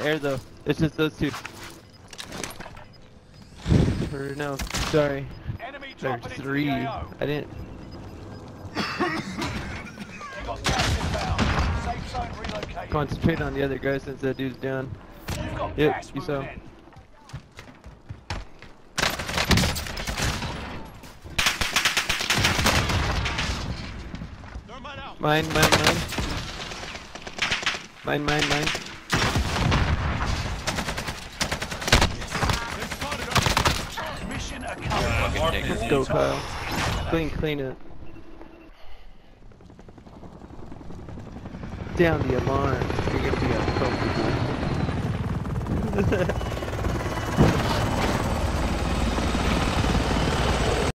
air though. It's just those two. Or no, sorry. Enemy There's three. the I didn't. You got gas inbound. Safe zone relocated. concentrate on the other guy since that dude's down. Yep, you moving saw. in. Mine, mine, mine. Mine, mine, mine. Accomplished. Let's go, Kyle. Clean, clean it. Down the alarm. You're gonna be uncomfortable.